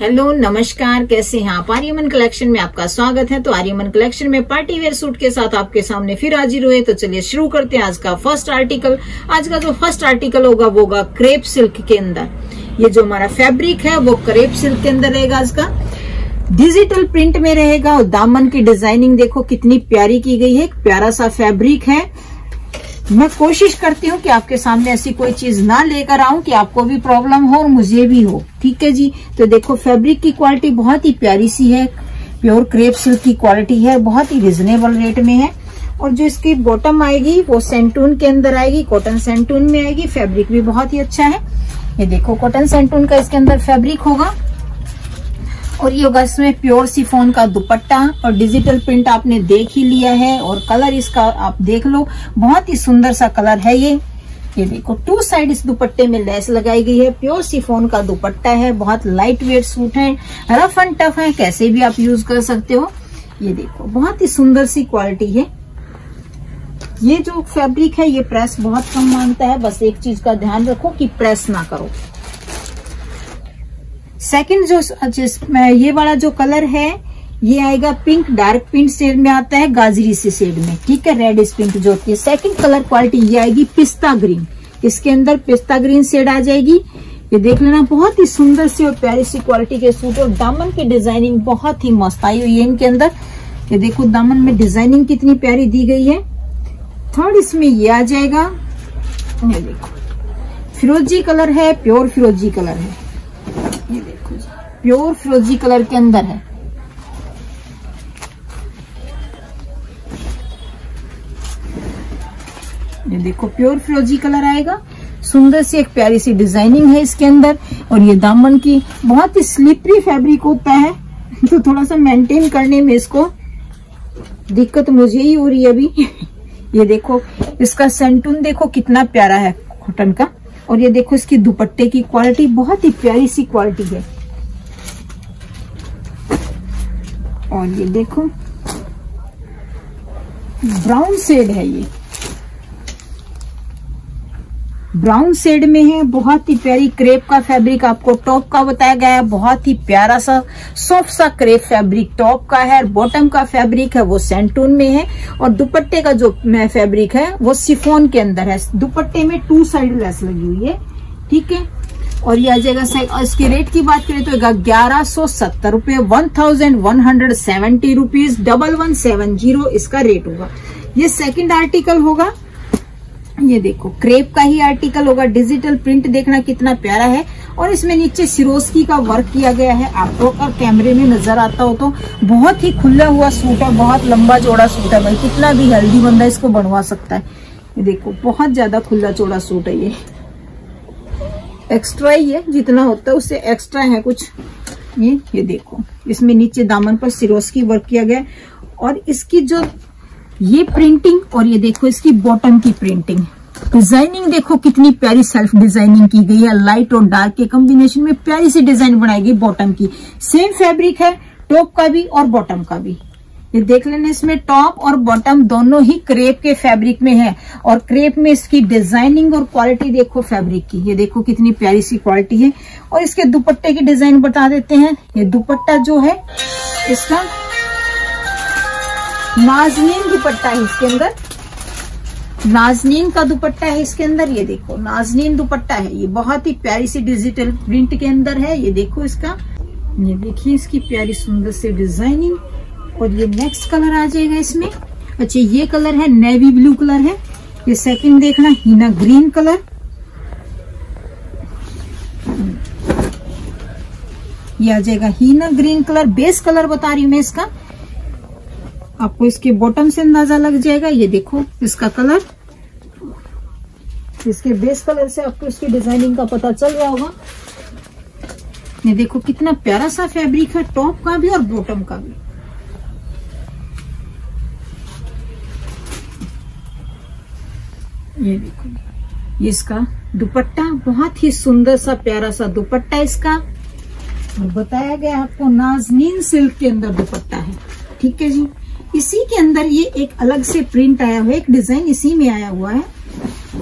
Hello, नमस्कार, कैसे हैं आप? आर्यमन कलेक्शन में आपका स्वागत है। तो आर्यमन कलेक्शन में पार्टी वेयर सूट के साथ आपके सामने फिर हाजिर हुए तो चलिए शुरू करते हैं आज का फ़र्स्ट आर्टिकल। आज का जो फ़र्स्ट आर्टिकल होगा, वो होगा क्रेप सिल्क के अंदर। ये जो हमारा फैब्रिक है, वो क्रेप सिल्क के अंदर रहेगा आज का। डिजिटल प्रिंट में रहेगा और दामन की डिज़ाइनिंग देखो, कितनी प्यारी की गई है। प्यारा सा फैब्रिक है। मैं कोशिश करती हूँ कि आपके सामने ऐसी कोई चीज़ ना लेकर आऊँ कि आपको भी प्रॉब्लम हो और मुझे भी हो। ठीक है जी? तो देखो, फैब्रिक की क्वालिटी बहुत ही प्यारी सी है, प्योर क्रेप सिल्क की क्वालिटी है, बहुत ही रिजनेबल रेट में है। और जो इसकी बॉटम आएगी, वो सेंटून के अंदर आएगी कॉटन सेंटून में आएगी फैब्रिक भी बहुत ही अच्छा है। ये देखो कॉटन सेंटून का इसके अंदर फैब्रिक होगा। और ये होगा इसमें प्योर सिफोन का दुपट्टा और डिजिटल प्रिंट आपने देख ही लिया है और कलर इसका आप देख लो। बहुत ही सुंदर सा कलर है ये। ये देखो टू साइड इस दुपट्टे में लेस लगाई गई है। प्योर सिफोन का दुपट्टा है। बहुत लाइट वेट सूट है। रफ एंड टफ है। कैसे भी आप यूज़ कर सकते हो। ये देखो, बहुत ही सुंदर सी क्वालिटी है। ये जो फैब्रिक है, ये प्रेस बहुत कम माँगता है। बस एक चीज़ का ध्यान रखो कि प्रेस ना करो। सेकंड जो जिसमें ये वाला जो कलर है, ये आएगा पिंक डार्क पिंक शेड में आता है गाजरी से शेड में, ठीक है? रेड इस पिंक जो होती है सेकंड कलर क्वालिटी ये आएगी पिस्ता ग्रीन इसके अंदर पिस्ता ग्रीन शेड आ जाएगी। ये देख लेना, बहुत ही सुंदर सी और प्यारी सी क्वालिटी के सूट और दामन की डिज़ाइनिंग बहुत ही मस्त आई हुई है इनके अंदर। ये देखो, दामन में डिज़ाइनिंग कितनी प्यारी दी गई है। थर्ड इसमें ये आ जाएगा। ये देखो, फिरोजी कलर है प्योर फिरोजी कलर है। ये देखो प्योर फिरोजी कलर के अंदर है। ये देखो, प्योर फिरोजी कलर आएगा। सुंदर सी एक प्यारी सी डिज़ाइनिंग है इसके अंदर और ये दामन की बहुत ही स्लिपरी फैब्रिक होता है। तो थोड़ा सा मेंटेन करने में इसको दिक्कत मुझे ही हो रही है अभी। ये देखो, इसका सेंटून देखो कितना प्यारा है कॉटन का। और ये देखो इसकी दुपट्टे की क्वालिटी बहुत ही प्यारी सी क्वालिटी है। और ये देखो ब्राउन सेड है ये। ब्राउन शेड में है, बहुत ही प्यारी क्रेप का फैब्रिक आपको टॉप का बताया गया है, बहुत ही प्यारा सा, सॉफ्ट सा क्रेप फैब्रिक टॉप का है, बॉटम का फैब्रिक है, वो सेंटून में है, और दुपट्टे का जो फैब्रिक है, वो सिफोन के अंदर है। दुपट्टे में टू साइड लेस लगी हुई है, ठीक है? और ये आ जाएगा इसके रेट की बात करें तो ग्यारह सौ सत्तर रुपये one thousand one hundred seventy rupees double one seven zero इसका रेट होगा। ये सेकंड आर्टिकल होगा ये देखो, क्रेप का ही आर्टिकल होगा डिजिटल प्रिंट देखना कितना प्यारा है। और इसमें नीचे सिरोस्की का वर्क किया गया है। आपको अगर कैमरे में नज़र आता हो तो बहुत ही खुला हुआ सूट है, बहुत लंबा चौड़ा सूट है भाई। कितना भी हेल्दी बंदा इसको बनवा सकता है। ये देखो, बहुत ज़्यादा खुला चौड़ा सूट है ये। एक्स्ट्रा ही है, जितना होता है, उससे एक्स्ट्रा है कुछ। ये ये देखो, इसमें नीचे दामन पर सिरोस्की वर्क किया गया और इसकी जो ये प्रिंटिंग और ये देखो इसकी बॉटम की प्रिंटिंग डिज़ाइनिंग देखो कितनी प्यारी सेल्फ डिज़ाइनिंग की गई है. लाइट और डार्क के कॉम्बिनेशन में प्यारी सी डिज़ाइन बनाई गई बॉटम की. सेम फैब्रिक है टॉप का भी और बॉटम का भी. ये देख लेना इसमें टॉप और बॉटम दोनों ही क्रेप के फैब्रिक में है. और क्रेप में इसकी डिज़ाइनिंग और क्वालिटी देखो फैब्रिक की. ये देखो कितनी प्यारी सी क्वालिटी है. और इसके दुपट्टे की डिज़ाइन बता देते हैं. ये दुपट्टा जो है, इसका नाजनीन दुपट्टा है इसके अंदर। नाजनीन का दुपट्टा है इसके अंदर, ये देखो, नाजनीन दुपट्टा है। ये बहुत ही प्यारी सी डिजिटल प्रिंट के अंदर है, ये देखो इसका। ये देखिए इसकी प्यारी सुंदर सी डिज़ाइनिंग और ये नेक्स्ट कलर आ जाएगा इसमें। अच्छा ये कलर है नेवी ब्लू कलर है। ये सेकंड देखना, हीना ग्रीन कलर ये आ जाएगा henna green colour base colour बता रही हूँ मैं इसका। आपको इसके बॉटम से अंदाज़ा लग जाएगा। ये देखो, इसका कलर इसके बेस कलर से आपको इसकी डिज़ाइनिंग का पता चल रहा होगा। ये देखो, कितना प्यारा सा फैब्रिक है टॉप का भी और बॉटम का भी। ये देखो, ये इसका दुपट्टा, बहुत ही सुंदर सा, प्यारा सा दुपट्टा इसका। और बताया गया आपको, नाजनीन सिल्क के अंदर दुपट्टा है। ठीक है जी? इसी के अंदर ये एक अलग से प्रिंट आया हुआ है, एक डिज़ाइन इसी में आया हुआ है।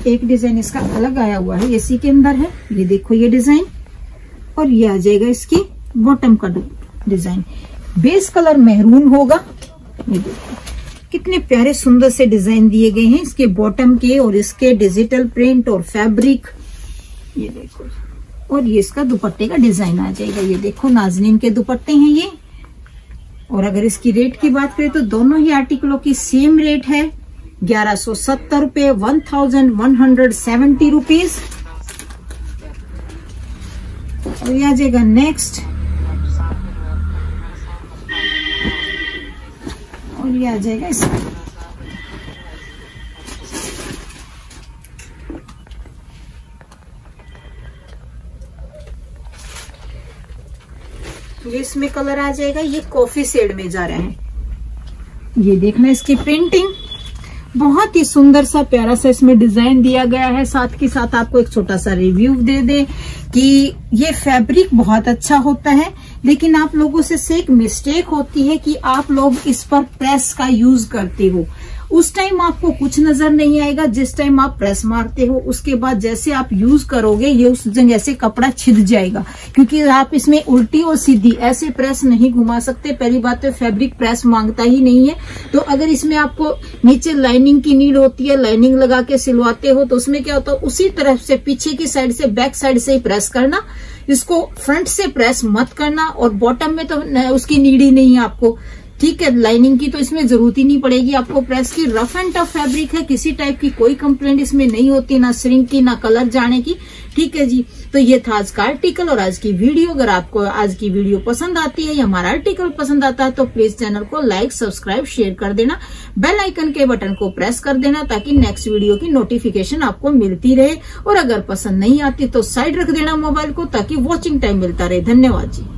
एक डिज़ाइन इसका अलग आया हुआ है इसी के अंदर है। ये देखो ये डिज़ाइन और ये आ जाएगा इसकी बॉटम का डिज़ाइन बेस कलर मेहरून होगा। ये देखो, कितने प्यारे सुंदर से डिज़ाइन दिए गए हैं इसके बॉटम के और इसके डिजिटल प्रिंट और फैब्रिक ये देखो, और ये इसका दुपट्टे का डिज़ाइन आ जाएगा। ये देखो नाजनीन के दुपट्टे हैं ये। और अगर इसकी रेट की बात करें तो दोनों ही आर्टिकलों की सेम रेट है। ग्यारह सौ सत्तर रुपये one thousand one hundred seventy rupees और यह आ जाएगा नेक्स्ट और यह आ जाएगा इसका। ये इसमें कलर आ जाएगा ये कॉफ़ी शेड में जा रहा है। ये देखना इसकी प्रिंटिंग बहुत ही सुंदर सा प्यारा सा इसमें डिज़ाइन दिया गया है। साथ के साथ आपको एक छोटा सा रिव्यू दे दे कि ये फैब्रिक बहुत अच्छा होता है लेकिन आप लोगों से, से एक मिस्टेक होती है कि आप लोग इस पर प्रेस का यूज़ करते हो। उस टाइम आपको कुछ नज़र नहीं आएगा, जिस टाइम आप प्रेस मारते हो, उसके बाद जैसे आप यूज़ करोगे, ये उस जगह से कपड़ा छिद जाएगा। क्योंकि आप इसमें उल्टी और सीधी, ऐसे प्रेस नहीं घुमा सकते। पहली बात तो फैब्रिक प्रेस माँगता ही नहीं है। तो अगर इसमें आपको नीचे लाइनिंग की नीड होती है लाइनिंग लगा के सिलवाते हो तो उसमें क्या होता है, उसी तरफ़ से, पीछे की साइड से बैक साइड से ही प्रेस करना। इसको फ्रंट से प्रेस मत करना और बॉटम में तो उसकी नीड ही नहीं है आपको। ठीक है लाइनिंग की तो इसमें ज़रूरत ही नहीं पड़ेगी आपको प्रेस की। रफ एंड टफ फैब्रिक है, किसी टाइप की कोई कंप्लेंट इसमें नहीं होती, ना श्रिंक की, ना कलर जाने की। ठीक है जी तो ये था आज का आर्टिकल और आज की वीडियो अगर आपको आज की वीडियो पसंद आती है या हमारा आर्टिकल पसंद आता है तो प्लीज़ चैनल को लाइक सब्सक्राइब शेयर कर देना। बेल आइकन के बटन को प्रेस कर देना ताकि नेक्स्ट वीडियो की नोटिफिकेशन आपको मिलती रहे। और अगर पसंद नहीं आती तो साइड रख देना मोबाइल को ताकि वॉचिंग टाइम मिलता रहे। धन्यवाद जी।